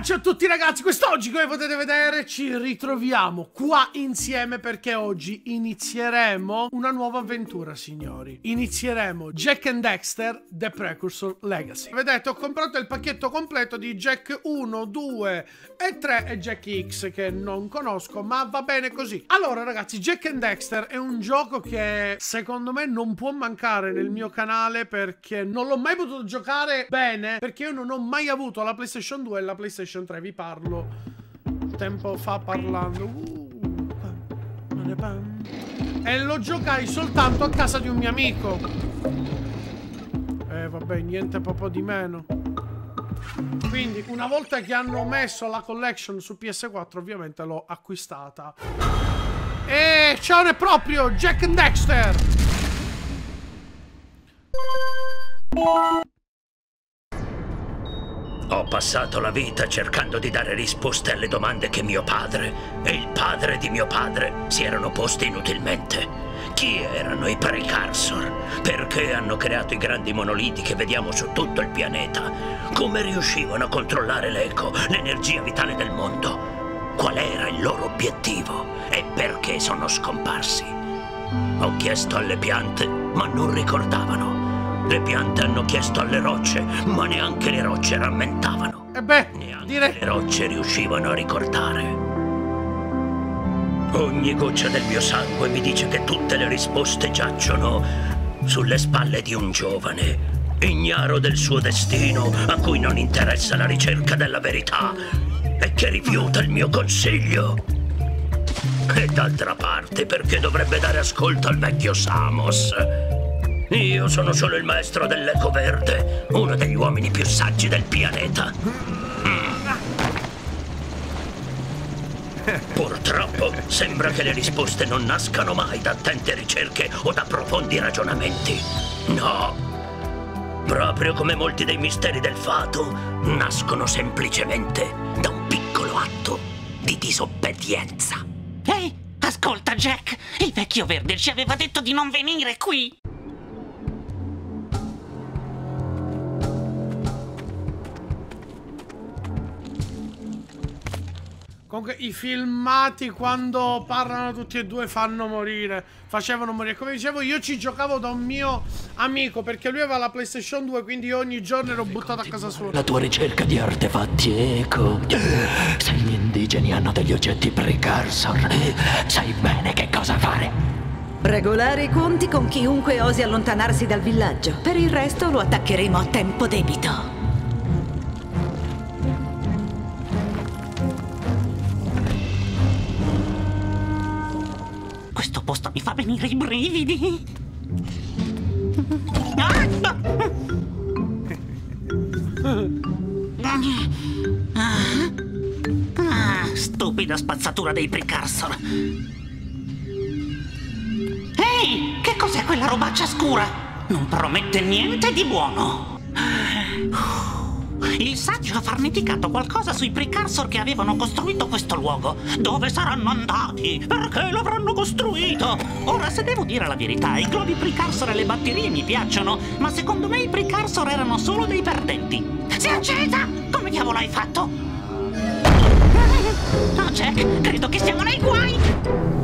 Ciao a tutti ragazzi, quest'oggi come potete vedere ci ritroviamo qua insieme perché oggi inizieremo una nuova avventura signori. Inizieremo Jack and Dexter The Precursor Legacy. Vedete ho comprato il pacchetto completo di Jack 1, 2 e 3 e Jack X che non conosco ma va bene così. Allora ragazzi Jack and Dexter è un gioco che secondo me non può mancare nel mio canale perché non l'ho mai potuto giocare bene perché io non ho mai avuto la PlayStation 2 e la PlayStation 3 vi parlo. Tempo fa parlando. Uh, e lo giocai soltanto a casa di un mio amico. Eh, vabbè niente proprio di meno. Quindi una volta che hanno messo la collection su PS4 ovviamente l'ho acquistata. E ciao è proprio Jack and Dexter ho passato la vita cercando di dare risposte alle domande che mio padre e il padre di mio padre si erano posti inutilmente. Chi erano i Precursor? Perché hanno creato i grandi monoliti che vediamo su tutto il pianeta? Come riuscivano a controllare l'eco, l'energia vitale del mondo? Qual era il loro obiettivo? E perché sono scomparsi? Ho chiesto alle piante, ma non ricordavano. Le piante hanno chiesto alle rocce, ma neanche le rocce rammentavano. E beh, neanche dire... le rocce riuscivano a ricordare. Ogni goccia del mio sangue mi dice che tutte le risposte giacciono sulle spalle di un giovane, ignaro del suo destino, a cui non interessa la ricerca della verità e che rifiuta il mio consiglio. E d'altra parte, perché dovrebbe dare ascolto al vecchio Samos? Io sono solo il maestro dell'eco verde, uno degli uomini più saggi del pianeta. Mm. Purtroppo sembra che le risposte non nascano mai da attente ricerche o da profondi ragionamenti. No. Proprio come molti dei misteri del fato, nascono semplicemente da un piccolo atto di disobbedienza. Ehi, ascolta Jack, il vecchio verde ci aveva detto di non venire qui. Comunque i filmati quando parlano tutti e due fanno morire. Facevano morire. Come dicevo io ci giocavo da un mio amico perché lui aveva la PlayStation 2 quindi ogni giorno ero buttato a casa sua. La tua ricerca di artefatti eco. Se gli indigeni hanno degli oggetti precursor, sai bene che cosa fare. Regolare i conti con chiunque osi allontanarsi dal villaggio. Per il resto lo attaccheremo a tempo debito. Posto mi fa venire i brividi. Ah, stupida spazzatura dei precursor. Ehi, che cos'è quella robaccia scura? Non promette niente di buono. Il saggio ha farneticato qualcosa sui precursor che avevano costruito questo luogo. Dove saranno andati? Perché l'avranno costruito? Ora, se devo dire la verità, i globi precursor e le batterie mi piacciono, ma secondo me i precursor erano solo dei perdenti. Si accesa! Come diavolo hai fatto? Oh, Jack, credo che siamo nei guai!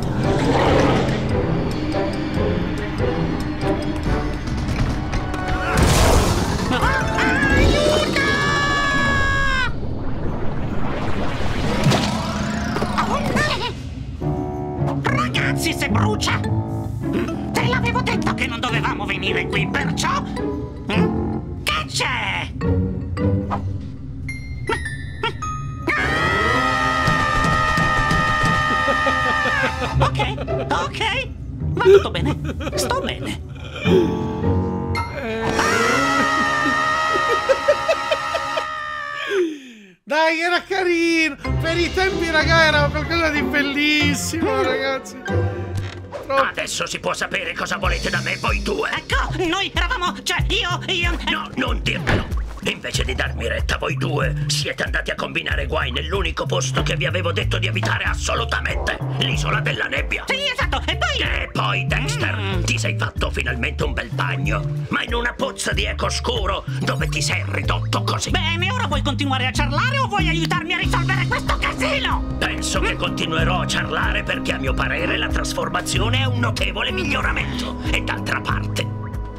Adesso si può sapere cosa volete da me voi due. Ecco, noi eravamo, cioè io, io... No, non dirmelo. Invece di darmi retta, voi due siete andati a combinare guai nell'unico posto che vi avevo detto di evitare assolutamente, l'isola della nebbia. Sì, esatto, e poi... E poi, Dexter, Mm. ti sei fatto finalmente un bel bagno, ma in una pozza di eco scuro dove ti sei ridotto così. Bene, ora vuoi continuare a ciarlare o vuoi aiutarmi a risolvere questo casino? Penso che continuerò a ciarlare perché a mio parere la trasformazione è un notevole miglioramento. E d'altra parte,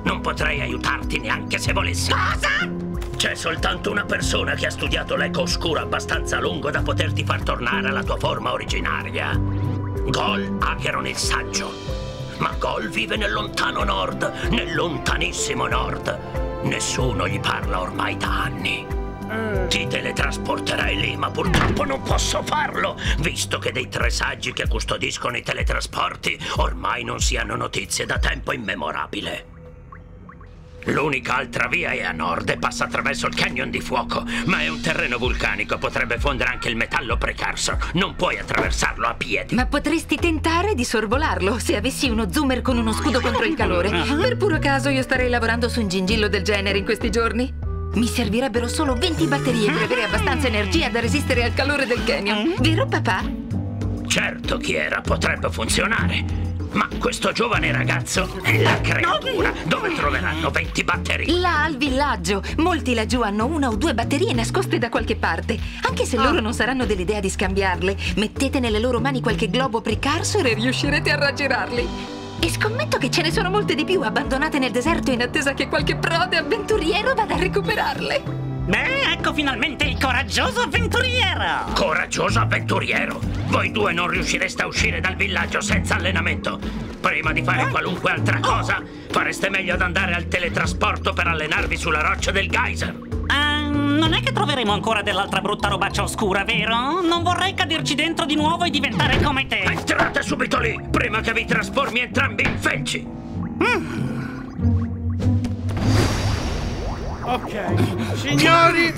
non potrei aiutarti neanche se volessi. Cosa? C'è soltanto una persona che ha studiato l'eco oscuro abbastanza a lungo da poterti far tornare alla tua forma originaria. Gol Acheron il saggio. Ma Gol vive nel lontano nord, nel lontanissimo nord. Nessuno gli parla ormai da anni. Ti teletrasporterai lì, ma purtroppo non posso farlo, visto che dei tre saggi che custodiscono i teletrasporti ormai non si hanno notizie da tempo immemorabile. L'unica altra via è a nord e passa attraverso il canyon di fuoco, ma è un terreno vulcanico, potrebbe fondere anche il metallo precursor. Non puoi attraversarlo a piedi. Ma potresti tentare di sorvolarlo se avessi uno zoomer con uno scudo contro il calore. Per puro caso io starei lavorando su un gingillo del genere in questi giorni. Mi servirebbero solo 20 batterie per avere abbastanza energia da resistere al calore del canyon. Vero papà? Certo, Chiera, potrebbe funzionare. Ma questo giovane ragazzo è la creatura. Dove troveranno 20 batterie? Là al villaggio. Molti laggiù hanno una o due batterie nascoste da qualche parte. Anche se loro non saranno dell'idea di scambiarle, mettete nelle loro mani qualche globo precursor e riuscirete a raggirarli. E scommetto che ce ne sono molte di più abbandonate nel deserto in attesa che qualche prode avventuriero vada a recuperarle. Beh, ecco finalmente il coraggioso avventuriero! Coraggioso avventuriero! Voi due non riuscireste a uscire dal villaggio senza allenamento. Prima di fare qualunque altra cosa, fareste meglio ad andare al teletrasporto per allenarvi sulla roccia del geyser. Ah, non è che troveremo ancora dell'altra brutta robaccia oscura, vero? Non vorrei caderci dentro di nuovo e diventare come te. Entrate subito lì, prima che vi trasformi entrambi in felci. Ok, signori.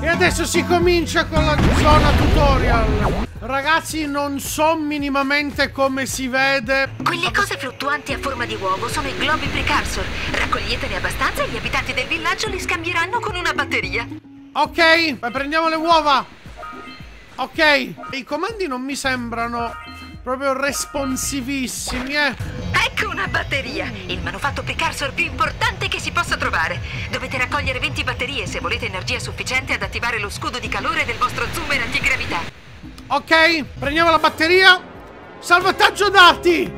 E adesso si comincia con la zona tutorial. Ragazzi, non so minimamente come si vede. Quelle cose fluttuanti a forma di uovo sono i globi precursor. Raccoglietene abbastanza e gli abitanti del villaggio li scambieranno con una batteria. Ok, poi prendiamo le uova. Ok, i comandi non mi sembrano proprio responsivissimi, eh. Ecco una batteria, il manufatto precursor più importante che si possa trovare. Dovete raccogliere 20 batterie se volete energia sufficiente ad attivare lo scudo di calore del vostro zoomer antigravità. Ok, prendiamo la batteria. Salvataggio dati.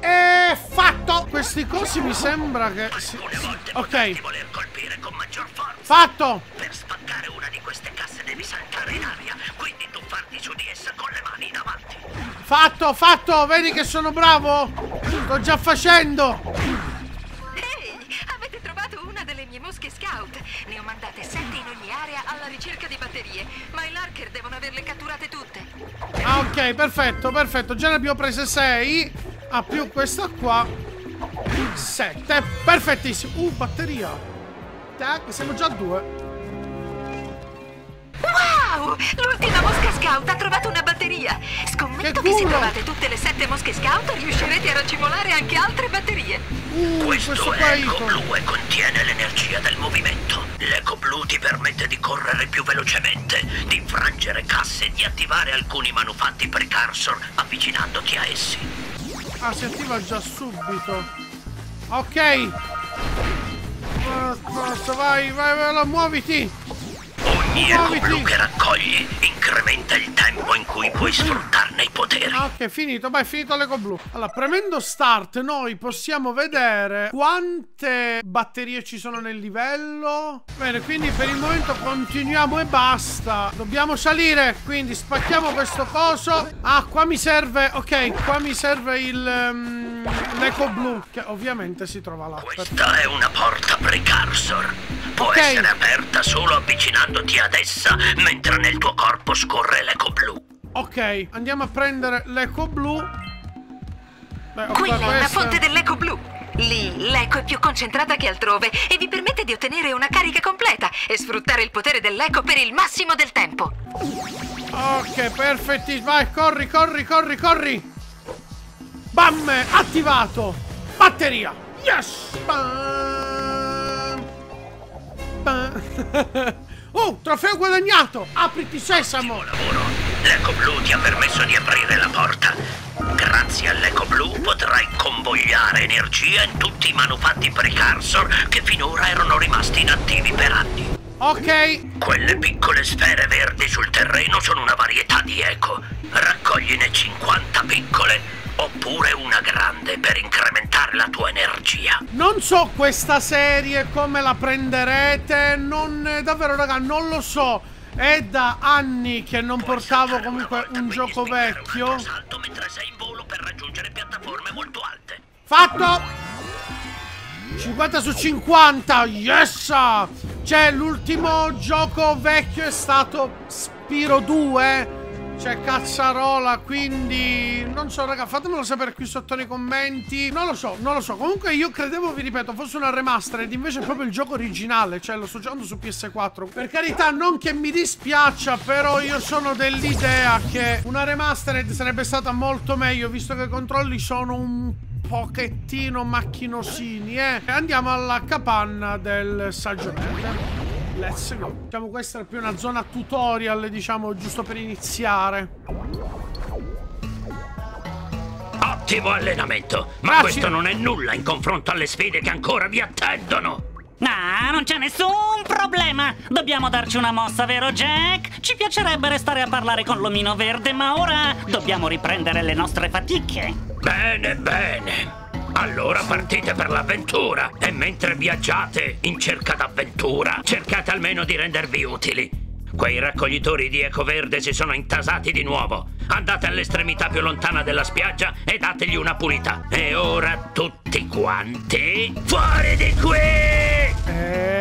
E fatto. Questi cosi mi sembra che... si- Alcune volte Ok, potresti voler colpire con maggior forza. fatto. Per spaccare una di queste casse devi saltare in aria, quindi tuffarti su di essa con le mani in avanti. Fatto, fatto. Vedi che sono bravo? Sto già facendo. Ehi, avete trovato una delle mie mosche scout. Ne ho mandate 7 in ogni area alla ricerca di batterie, ma i Larker devono averle catturate tutte. Ah, ok, perfetto, perfetto. Già ne abbiamo prese 6. Ah, più questa qua. 7. Perfettissimo. Uh, batteria. Tac, siamo già a 2. Wow! L'ultima mosca scout ha trovato una batteria. Scommetto Che che, se trovate tutte le sette mosche scout riuscirete a raccimolare anche altre batterie. Uh, Questo, questo è Eco. Blu e contiene l'energia del movimento. L'Eco Blu ti permette di correre più velocemente, di infrangere casse e di attivare alcuni manufatti precursor avvicinandoti a essi. Ah, si attiva già subito. Ok. Basta, vai, vai, vai, vai, muoviti. Muoviti. Blu che raccogli incrementa il tempo in cui puoi sfruttarne i poteri. Ok, finito. Vai, finito l'eco blu. Allora, premendo start, noi possiamo vedere quante batterie ci sono nel livello. Bene, quindi per il momento continuiamo e basta. Dobbiamo salire, quindi spacchiamo questo coso. Ah, qua mi serve... Ok, qua mi serve il... ehm, l'eco blu, che ovviamente si trova là. Questa è una porta precursor. Può Ok. essere aperta solo avvicinandoti ad essa, mentre nel tuo corpo scorre l'eco blu. Ok, andiamo a prendere l'eco blu. Beh, Quella qua è la questa. fonte dell'eco blu. Lì l'eco è più concentrata che altrove e vi permette di ottenere una carica completa e sfruttare il potere dell'eco per il massimo del tempo. Ok, perfettissimo. Vai, corri, corri, corri, corri. Bam! Attivato. Batteria. Yes. Bam. oh, trofeo guadagnato! Apriti sesamo! lavoro. L'eco blu ti ha permesso di aprire la porta. Grazie all'eco blu potrai convogliare energia in tutti i manufatti precursor che finora erano rimasti inattivi per anni. Ok, Quelle piccole sfere verdi sul terreno sono una varietà di eco. Raccogliene 50 piccole oppure una grande per incrementare la tua energia. non so questa serie come la prenderete, non davvero raga, non lo so. È da anni che non portavo comunque un gioco vecchio. Salto mentre sei in volo per raggiungere piattaforme molto alte. Fatto! 50 su 50, yes! Cioè, l'ultimo gioco vecchio è stato Spiro 2. C'è cazzarola, quindi non so, raga, fatemelo sapere qui sotto nei commenti. Non lo so, non lo so. Comunque io credevo, vi ripeto, fosse una remastered, invece è proprio il gioco originale, cioè lo sto giocando su PS4. Per carità, non che mi dispiaccia, però io sono dell'idea che una remastered sarebbe stata molto meglio, visto che i controlli sono un pochettino macchinosini, eh. Andiamo alla capanna del saggio verde. Let's go. Diciamo questa è più una zona tutorial, diciamo, giusto per iniziare. Ottimo allenamento, ma Grazie. questo non è nulla in confronto alle sfide che ancora vi attendono. Ah, non c'è nessun problema. Dobbiamo darci una mossa, vero Jack? Ci piacerebbe restare a parlare con l'omino verde, ma ora dobbiamo riprendere le nostre fatiche. Bene, bene. Allora partite per l'avventura e mentre viaggiate in cerca d'avventura, cercate almeno di rendervi utili. Quei raccoglitori di eco verde si sono intasati di nuovo. Andate all'estremità più lontana della spiaggia e dategli una pulita. E ora tutti quanti fuori di qui! Eh,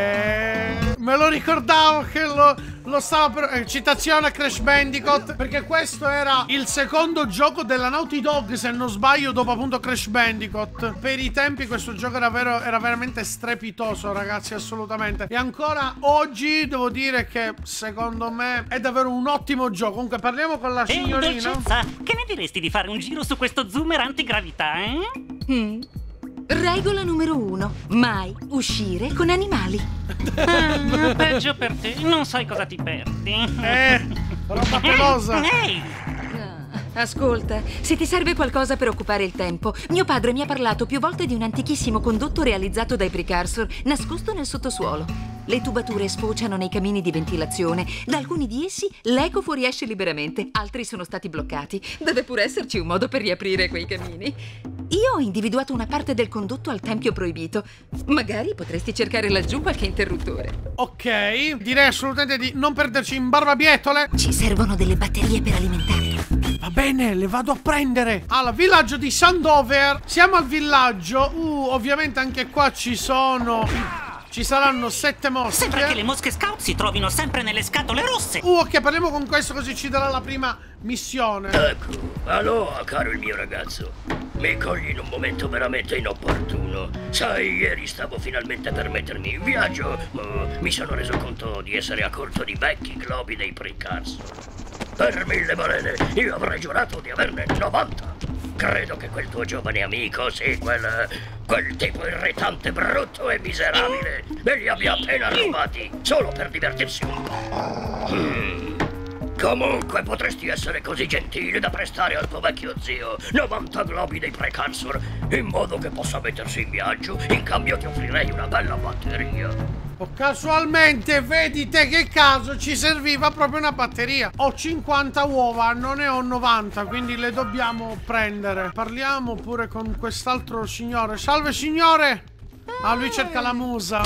me lo ricordavo che lo, lo stava per... eh, citazione a Crash Bandicoot, perché questo era il secondo gioco della Naughty Dog, se non sbaglio, dopo appunto Crash Bandicoot. Per i tempi questo gioco era, vero- era veramente strepitoso, ragazzi, assolutamente. E ancora oggi devo dire che, secondo me, è davvero un ottimo gioco. Comunque, parliamo con la E signorina. dolcezza, che ne diresti di fare un giro su questo zoomer antigravità, eh? Mm. Regola numero uno: mai uscire con animali. Ah, peggio per te, non sai cosa ti perdi. Eh, roba pelosa. Ehi! Ah, Ascolta, se ti serve qualcosa per occupare il tempo, mio padre mi ha parlato più volte di un antichissimo condotto realizzato dai precursor, nascosto nel sottosuolo. Le tubature sfociano nei camini di ventilazione. Da alcuni di essi l'eco fuoriesce liberamente, altri sono stati bloccati. Deve pure esserci un modo per riaprire quei camini. Io ho individuato una parte del condotto al tempio proibito. Magari potresti cercare laggiù qualche interruttore. Ok, direi assolutamente di non perderci in barbabietole. Ci servono delle batterie per alimentarlo. Va bene, le vado a prendere. Allora, villaggio di Sandover. Siamo al villaggio. Uh, ovviamente anche qua ci sono. Ci saranno sette mosche. Sembra che le mosche scout si trovino sempre nelle scatole rosse. Uh, ok, parliamo con questo così ci darà la prima missione. Ecco, allora, caro il mio ragazzo, mi cogli in un momento veramente inopportuno. Sai, ieri stavo finalmente per mettermi in viaggio, ma mi sono reso conto di essere a corto di vecchi globi dei precursor. Per mille balene, io avrei giurato di averne 90. Credo che quel tuo giovane amico, sì, quel, quel tipo irritante, brutto e miserabile, me li abbia appena rubati, solo per divertirsi un po'. Hmm. Comunque potresti essere così gentile da prestare al tuo vecchio zio 90 globi dei precursor in modo che possa mettersi in viaggio. In cambio ti offrirei una bella batteria. O casualmente, vedi te che caso, ci serviva proprio una batteria. Ho 50 uova, non ne ho 90, quindi le dobbiamo prendere. Parliamo pure con quest'altro signore. Salve signore! Ah, lui cerca la musa.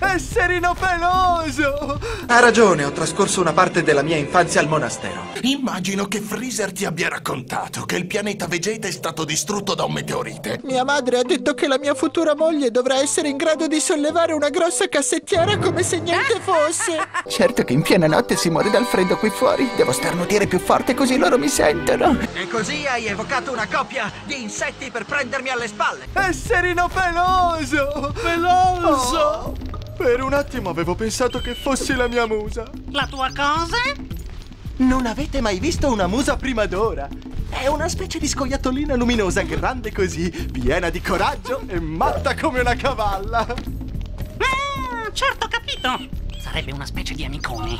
Esserino peloso! Ha ragione, ho trascorso una parte della mia infanzia al monastero. Immagino che Freezer ti abbia raccontato che il pianeta Vegeta è stato distrutto da un meteorite. Mia madre ha detto che la mia futura moglie dovrà essere in grado di sollevare una grossa cassettiera come se niente fosse. Certo che in piena notte si muore dal freddo qui fuori. Devo starnutire più forte così loro mi sentono. E così hai evocato una coppia di insetti per prendermi alle spalle. Esserino peloso! Peloso! Oh, per un attimo avevo pensato che fossi la mia musa. La tua cosa? Non avete mai visto una musa prima d'ora? È una specie di scoiattolina luminosa grande così, piena di coraggio e matta come una cavalla. Ah, certo, capito. Sarebbe una specie di amicone.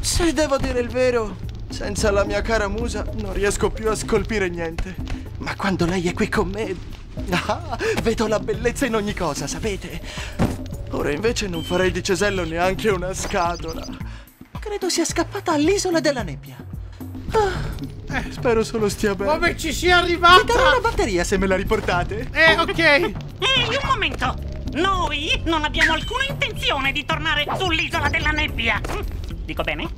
Se devo dire il vero, senza la mia cara musa non riesco più a scolpire niente. Ma quando lei è qui con me, ah, vedo la bellezza in ogni cosa, sapete? Ora invece non farei di cesello neanche una scatola. Credo sia scappata all'isola della nebbia. Ah, eh, spero solo stia bene. Come ci sia arrivata? Vi darò una batteria se me la riportate. Eh, ok. Ehi, un momento! Noi non abbiamo alcuna intenzione di tornare sull'isola della nebbia. Dico bene?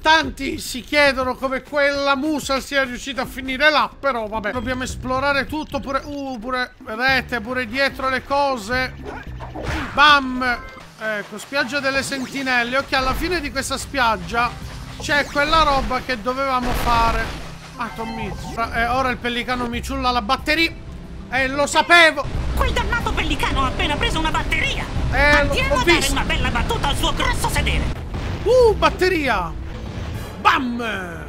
Tanti si chiedono come quella musa sia riuscita a finire là, però vabbè, dobbiamo esplorare tutto pure, uh, pure, vedete, pure dietro le cose. Bam! Ecco, spiaggia delle sentinelle. Ok, alla fine di questa spiaggia c'è quella roba che dovevamo fare. Ah, Tommy, eh, ora il pellicano mi ciulla la batteria. Eh, lo sapevo! Quel dannato pellicano ha appena preso una batteria! Eh, Andiamo a dare una bella battuta al suo grosso sedere! Uh, batteria! Bam!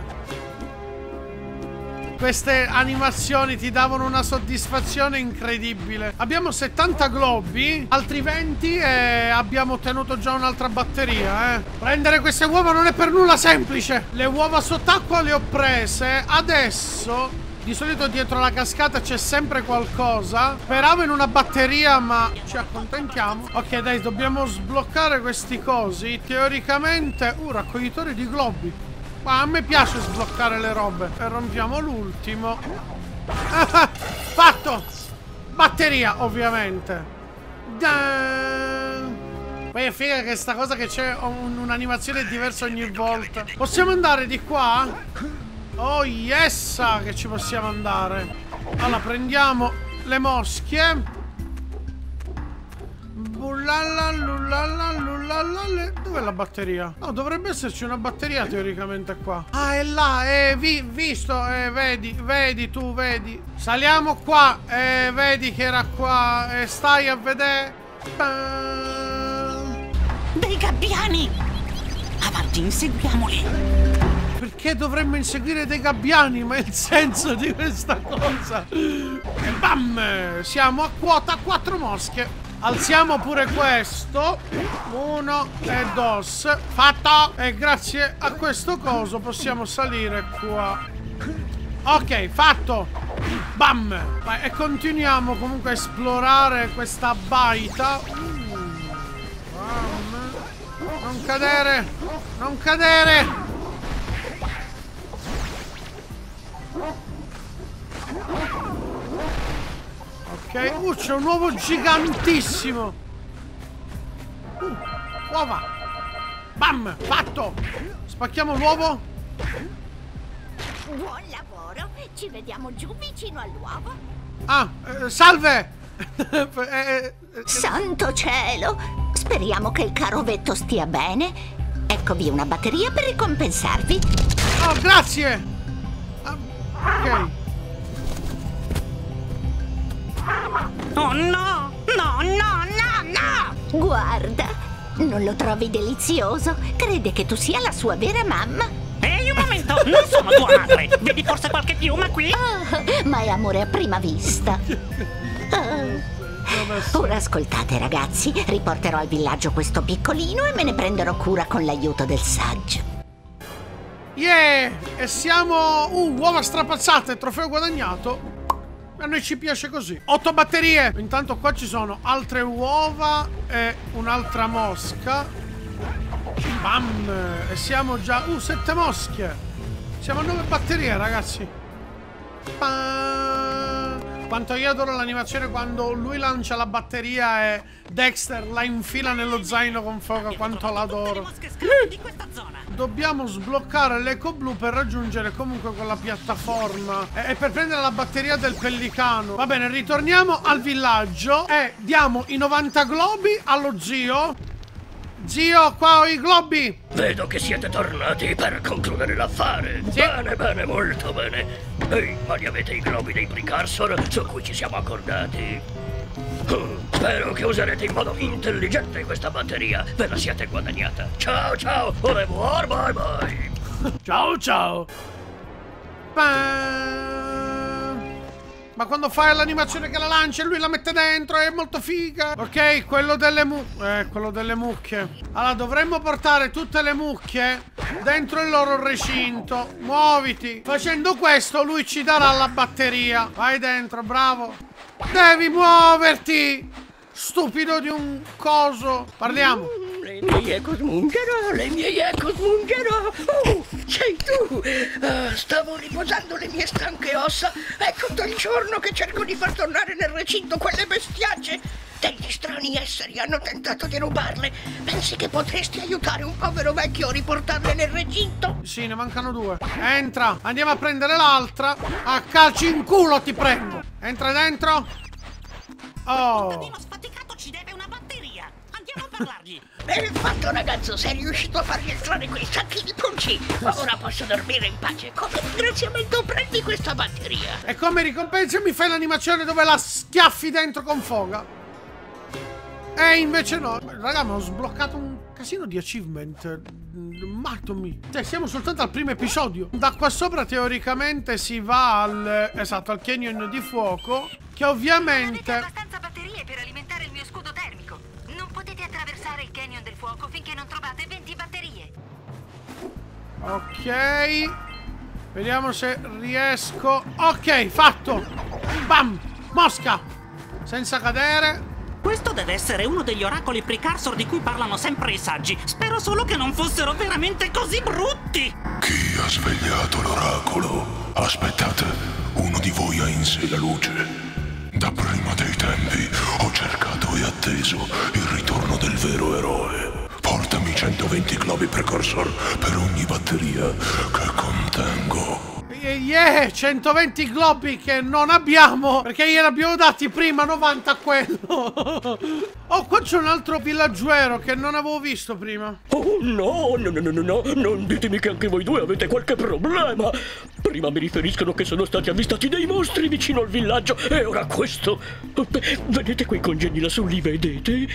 Queste animazioni ti davano una soddisfazione incredibile. Abbiamo 70 globi, altri 20 e abbiamo ottenuto già un'altra batteria, eh. Prendere queste uova non è per nulla semplice. Le uova sott'acqua le ho prese. Adesso, di solito dietro la cascata c'è sempre qualcosa. Speravo in una batteria, ma ci accontentiamo. Ok, dai, dobbiamo sbloccare questi cosi. Teoricamente... Uh, raccoglitore di globi. Ma a me piace sbloccare le robe. E rompiamo l'ultimo. Fatto! Batteria, ovviamente. Poi è figa che sta cosa che c'è un- un'animazione diversa ogni volta. Possiamo andare di qua? Oh yes che ci possiamo andare. Allora prendiamo le moschie. Dov'è la batteria? No, dovrebbe esserci una batteria teoricamente qua. Ah, è là, eh, vi- visto, eh, vedi, vedi tu, vedi. Saliamo qua, eh, vedi che era qua, eh, stai a vedere. Bam. Dei gabbiani! Avanti, inseguiamoli! Perché dovremmo inseguire dei gabbiani? Ma è il senso di questa cosa. E bam! Siamo a quota 4 mosche. Alziamo pure questo. Uno e dos. Fatto! E grazie a questo coso possiamo salire qua. Ok, fatto! Bam! E continuiamo comunque a esplorare questa baita. Non cadere! Non cadere! Ok, uh, c'è un uovo gigantissimo. Uh, uova. Bam, fatto. Spacchiamo l'uovo. Buon lavoro, ci vediamo giù vicino all'uovo. Ah, eh, salve. Eh, eh, eh, Santo cielo! Speriamo che il carovetto stia bene. Eccovi una batteria per ricompensarvi. oh, grazie. Ah, ok. Oh no! No, no, no, no! Guarda, non lo trovi delizioso? Crede che tu sia la sua vera mamma. Ehi, un momento! Non sono tua madre! Vedi forse qualche piuma qui? Ah, ma è amore a prima vista. Ah. Ora ascoltate ragazzi, riporterò al villaggio questo piccolino e me ne prenderò cura con l'aiuto del saggio. Yeah! E siamo... Uh, uova strapazzate, trofeo guadagnato. A noi ci piace così. Otto batterie. Intanto qua ci sono altre uova e un'altra mosca. Bam! E siamo già... Uh, sette mosche. Siamo a nove batterie, ragazzi. Pam. Quanto io adoro l'animazione quando lui lancia la batteria e Dexter la infila nello zaino con fuoco. Quanto l'adoro. Dobbiamo sbloccare l'eco blu per raggiungere comunque quella piattaforma e, e per prendere la batteria del pellicano. Va bene, ritorniamo al villaggio e diamo i 90 globi allo zio. Zio, qua ho i globi. Vedo che siete tornati per concludere l'affare. Bene, bene, molto bene. Ehi, ma li avete i globi dei precursor su cui ci siamo accordati? Spero che userete in modo intelligente questa batteria. Ve la siete guadagnata. Ciao, ciao. Au revoir, bye bye. Ciao, ciao. Pam. Ma quando fai l'animazione che la lancia e lui la mette dentro è molto figa. Ok, quello delle mucche. Eh, quello delle mucche. Allora, dovremmo portare tutte le mucche dentro il loro recinto. Muoviti. Facendo questo, lui ci darà la batteria. Vai dentro, bravo. Devi muoverti. Stupido di un coso. Parliamo. Le mie cosmungerò, le mie cosmungerò. Oh, sei tu. Uh, stavo riposando le mie stanche ossa. È tutto il giorno che cerco di far tornare nel recinto quelle bestiacce. Degli strani esseri hanno tentato di rubarle. Pensi che potresti aiutare un povero vecchio a riportarle nel recinto? Sì, ne mancano due. Entra, andiamo a prendere l'altra. A calci in culo ti prendo. Entra dentro. Oh. sfaticato ci deve una batteria. Andiamo a parlargli. Ben fatto ragazzo, sei riuscito a fargli entrare quei sacchi di pulci. Ora posso dormire in pace. Come ringraziamento prendi questa batteria. E come ricompensa mi fai l'animazione dove la schiaffi dentro con foga. E invece no. Raga, mi ho sbloccato un casino di achievement. Mattomi. Cioè, siamo soltanto al primo episodio. Da qua sopra, teoricamente, si va al... Esatto, al canyon di fuoco. Che ovviamente... Ok. Vediamo se riesco. Ok, fatto. Bam! Mosca! Senza cadere. Questo deve essere uno degli oracoli precursor di cui parlano sempre i saggi. Spero solo che non fossero veramente così brutti. Chi ha svegliato l'oracolo? Aspettate, uno di voi ha in sé la luce. Da prima dei tempi ho cercato e atteso il ritorno del vero eroe. Portami 120 globi precursor per ogni batteria che contengo. Yeah, 120 globi che non abbiamo Perché gliene abbiamo dati prima 90 a quello Oh, qua c'è un altro villaggio che non avevo visto prima Oh no, no, no, no, no, no Non ditemi che anche voi due avete qualche problema Prima mi riferiscono che sono stati avvistati dei mostri vicino al villaggio E ora questo Vedete quei congegni lassù, li vedete?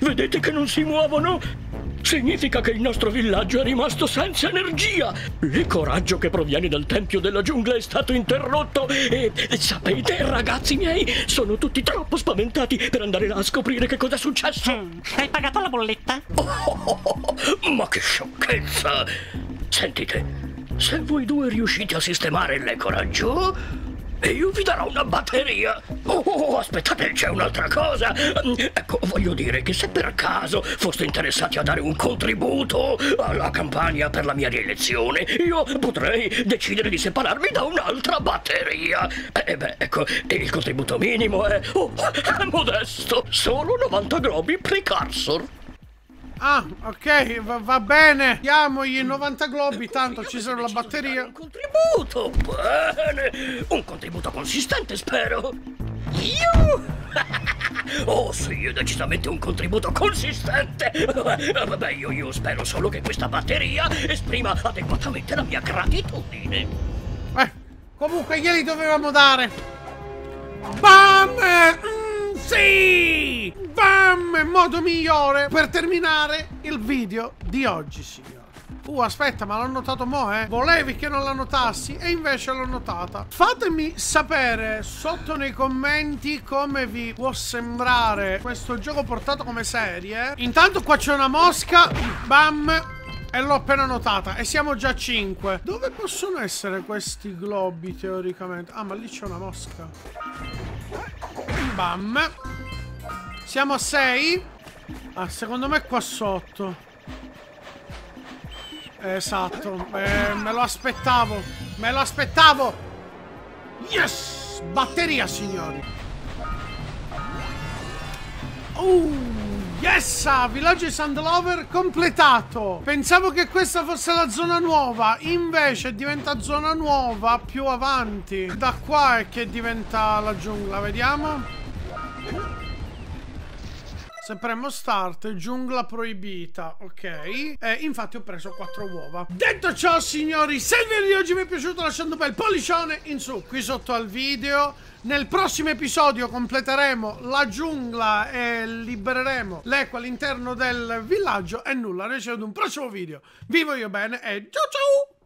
Vedete che non si muovono? Significa che il nostro villaggio è rimasto senza energia. Il coraggio che proviene dal tempio della giungla è stato interrotto e, sapete, ragazzi miei, sono tutti troppo spaventati per andare là a scoprire che cosa è successo. Mm, hai pagato la bolletta? Oh, oh, oh, ma che sciocchezza! Sentite, se voi due riuscite a sistemare l'ecoraggio, e io vi darò una batteria. Oh, oh, aspettate, c'è un'altra cosa. Ecco, voglio dire che se per caso foste interessati a dare un contributo alla campagna per la mia rielezione, io potrei decidere di separarmi da un'altra batteria. E beh, ecco, il contributo minimo è, oh, è modesto, solo 90 globi precursor. Ah, ok, va, va bene. Diamogli 90 globi, tanto ci sarà la batteria. Un contributo, bene. Un contributo consistente, spero. Io? Oh sì, è decisamente un contributo consistente. Vabbè, io, io spero solo che questa batteria esprima adeguatamente la mia gratitudine. Eh, comunque glieli dovevamo dare. Bam! Mm, sì! Bam! Modo migliore per terminare il video di oggi, signori. Uh, aspetta, ma l'ho notato mo', eh? Volevi che non la notassi e invece l'ho notata. Fatemi sapere sotto nei commenti come vi può sembrare questo gioco portato come serie. Intanto qua c'è una mosca. Bam! E l'ho appena notata. E siamo già a 5. Dove possono essere questi globi, teoricamente? Ah, ma lì c'è una mosca. Bam. Siamo a 6. Ah, secondo me qua sotto. Esatto, eh, me lo aspettavo. Me lo aspettavo. Yes! Batteria, signori. Oh, yes! Villaggio di Sandlover completato. Pensavo che questa fosse la zona nuova. Invece diventa zona nuova più avanti. Da qua è che diventa la giungla, vediamo. Se premo start, giungla proibita, ok? E infatti ho preso quattro uova. Detto ciò, signori, se il video di oggi vi è piaciuto lasciate un bel pollicione in su qui sotto al video. Nel prossimo episodio completeremo la giungla e libereremo l'eco all'interno del villaggio e nulla, noi ci vediamo in un prossimo video. Vi voglio bene e ciao ciao!